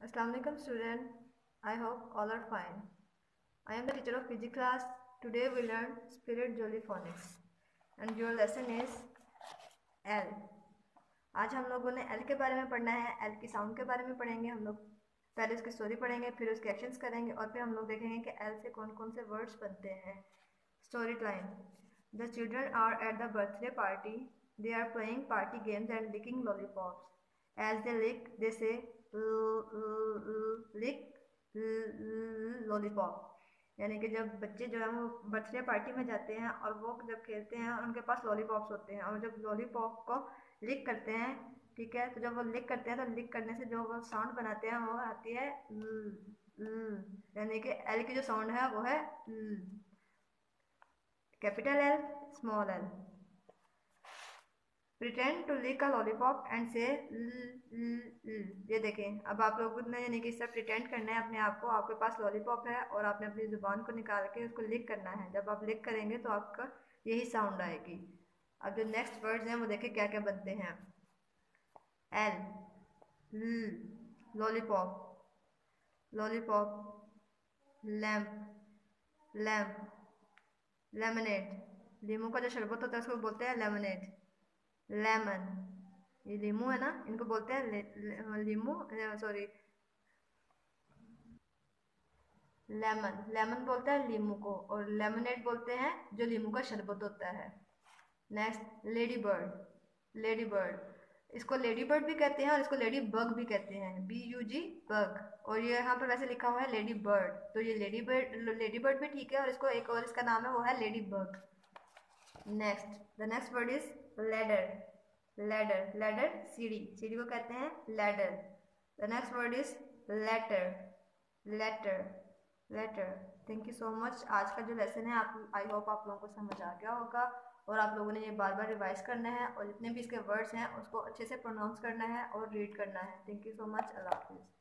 Assalamualaikum, student. I hope all are fine. I am the teacher of PG class. Today we learn spirit jolly phonics and your lesson is L. आज हम लोगों ने L के बारे में पढ़ना है L की साउंड के बारे में पढ़ेंगे हम लोग पहले उसकी स्टोरी पढ़ेंगे, फिर उसके एक्शंस करेंगे और फिर हम लोग देखेंगे कि L से कौन कौन से वर्ड्स बनते हैं story line the children are at the birthday party they are playing party games and licking lollipops as they lick they say lick lollipop यानी कि जब बच्चे जो है वो बर्थडे पार्टी में जाते हैं और वो जब खेलते हैं उनके पास लॉलीपॉप्स होते हैं और जब लॉलीपॉप को लिक करते हैं, ठीक है तो जब वो लिक करते हैं तो लिक करने से जो वो साउंड बनाते हैं वो आती है यानी कि एल की जो साउंड है वो है capital L small L pretend to lick a lollipop and say ये देखें, अब आप लोगों ने यानी कि इस तरह प्रिटेंड करना है, अपने आप को, आपके पास लॉलीपॉप है और आपने अपनी ज़ुबान को निकाल के उसको लिक करना है। जब आप लिक करेंगे तो आपका यही साउंड आएगी। अब जो नेक्स्ट वर्ड्स हैं, वो देखें क्या क्या बनते हैं। L lollipop lollipop lamp lamp lemonade लीमू का जो शरबत होता है, उसको बोलते हैं लेमनेट लेमन ये लीमू है ना इनको बोलते हैं लीमू सॉरी लेमन लेमन बोलते हैं लीमू को और लेमनेट बोलते हैं जो लीमू का शरबत होता है next lady bird lady bird इसको लेडी बर्ड भी कहते हैं और इसको लेडी बग भी कहते हैं. बी यू जी बग और ये यहाँ पर वैसे लिखा हुआ है लेडी बर्ड तो ये लेडी बर्ड लेडी बर्ड भी ठीक है और इसको एक और इसका नाम है, वो है lady bug next the next word is ladder ladder ladder सीढ़ी सीढ़ी को कहते हैं ladder the next word is letter letter letter thank you so much आज का जो लेसन है, आप आई होप आप लोगों को समझ आ गया होगा और आप लोगों ने ये बार बार रिवाइज करना है और जितने भी इसके वर्ड्स हैं, उसको अच्छे से प्रोनाउंस करना है और रीड करना है. थैंक यू सो मच अल्लाह हाफिज़.